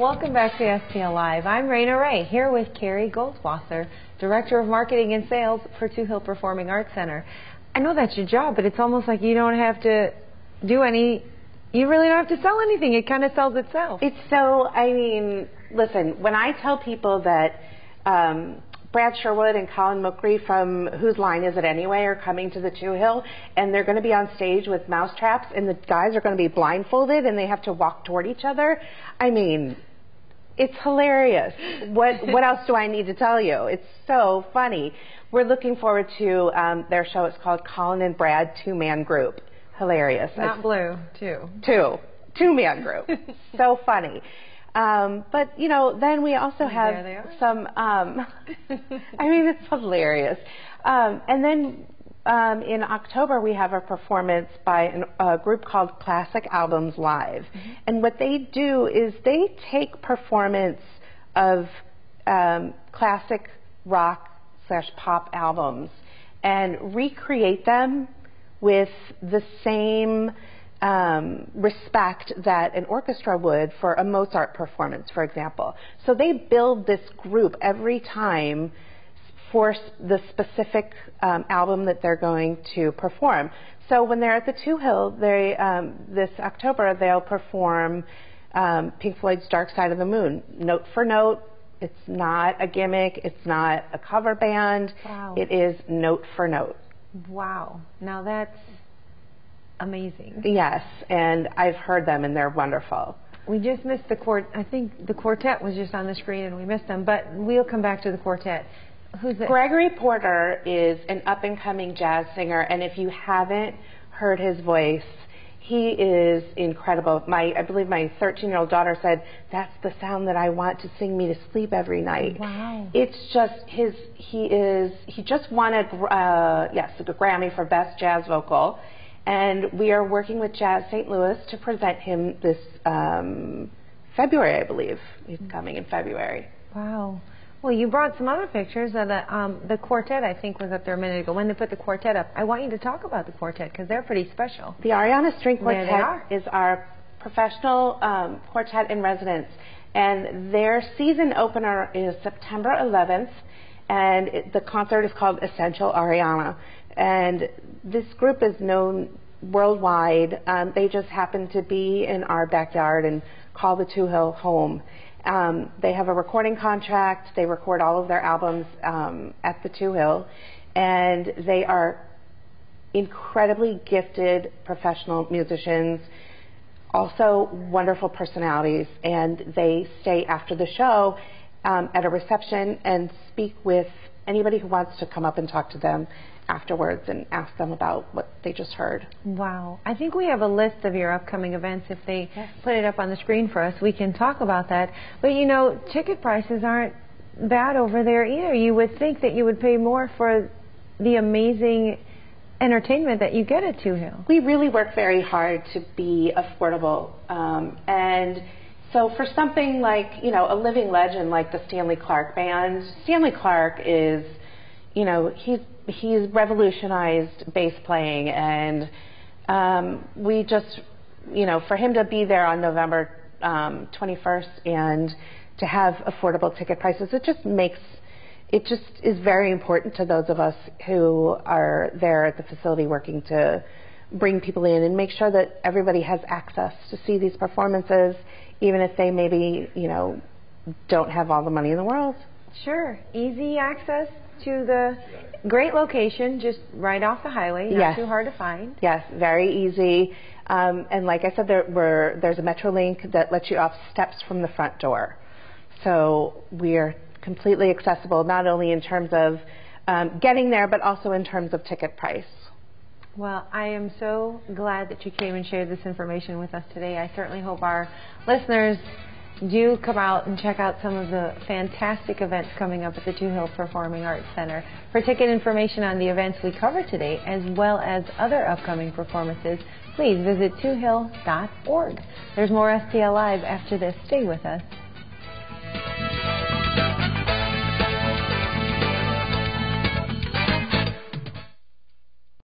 Welcome back to STL Live. I'm Raynah Rey here with Cary Goldwasser, Director of Marketing and Sales for Touhill Performing Arts Center. I know that's your job, but it's almost like you don't have to do any, you really don't have to sell anything. It kind of sells itself. It's so, I mean, listen, when I tell people that um, Brad Sherwood and Colin Mochrie from Whose Line Is It Anyway are coming to the Touhill, and they're going to be on stage with mousetraps, and the guys are going to be blindfolded, and they have to walk toward each other. I mean, it's hilarious. What what else do I need to tell you? It's so funny. We're looking forward to um, their show. It's called Colin and Brad Two Man Group. Hilarious. Not blue, two. Two. Two man group. so funny. Um, but you know, then we also have some. Um, I mean, it's hilarious. Um, and then um, in October we have a performance by an, a group called Classic Albums Live, mm-hmm. and what they do is they take performance of um, classic rock slash pop albums and recreate them with the same um, respect that an orchestra would for a Mozart performance, for example. So they build this group every time for the specific um, album that they're going to perform. So when they're at the Touhill, they um, this October they'll perform um, Pink Floyd's Dark Side of the Moon, note for note. It's not a gimmick. It's not a cover band. Wow. It is note for note. Wow. Now that's amazing. Yes, and I've heard them and they're wonderful. We just missed the quart. I think the quartet was just on the screen and we missed them, but we'll come back to the quartet. Who's it? Gregory Porter is an up and coming jazz singer, and if you haven't heard his voice, he is incredible. My, I believe my 13 year old daughter said, That's the sound that I want to sing me to sleep every night. Wow. It's just his, he is, he just won a, uh, yes, a Grammy for Best Jazz Vocal and we are working with Jazz St. Louis to present him this um, February, I believe. He's coming in February. Wow. Well, you brought some other pictures of the um, the quartet. I think was up there a minute ago. When they put the quartet up, I want you to talk about the quartet because they're pretty special. The Arianna String Quartet is our professional um, quartet in residence, and their season opener is September 11th, and it, the concert is called Essential Arianna. And this group is known worldwide. Um, they just happen to be in our backyard and call the Touhill home. Um, they have a recording contract. They record all of their albums um, at the Touhill, and they are incredibly gifted professional musicians, also wonderful personalities, and they stay after the show um, at a reception and speak with anybody who wants to come up and talk to them afterwards and ask them about what they just heard. Wow. I think we have a list of your upcoming events. If they yes. put it up on the screen for us, we can talk about that. But you know, ticket prices aren't bad over there either. You would think that you would pay more for the amazing entertainment that you get at Two Hill. We really work very hard to be affordable. Um, and so for something like, you know, a living legend like the Stanley Clarke Band, Stanley Clarke is, you know, he's he's revolutionized bass playing, and um, we just, you know, for him to be there on November um, 21st and to have affordable ticket prices, it just makes it just is very important to those of us who are there at the facility working to bring people in and make sure that everybody has access to see these performances, even if they maybe, you know, don't have all the money in the world. Sure. Easy access to the great location, just right off the highway, not yes. too hard to find. Yes, very easy. Um, and like I said, there were, there's a Metrolink that lets you off steps from the front door. So we are completely accessible, not only in terms of um, getting there, but also in terms of ticket price. Well, I am so glad that you came and shared this information with us today. I certainly hope our listeners do come out and check out some of the fantastic events coming up at the Touhill Performing Arts Center. For ticket information on the events we cover today, as well as other upcoming performances, please visit touhill.org. There's more STL Live after this. Stay with us.